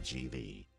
RGV.